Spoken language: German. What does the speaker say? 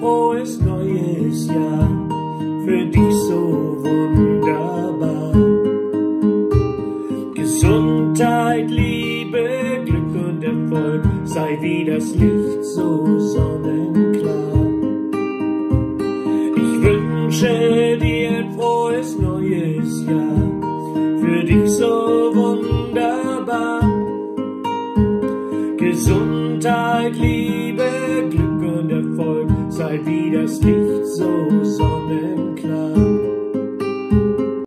frohes neues Jahr für dich so wunderbar. Gesundheit, Liebe, Glück und Erfolg, sei wie das Licht so sonnenklar. Ich wünsche dir ein frohes neues Jahr, für dich so wunderbar. Gesundheit, Liebe, bald wie das Licht so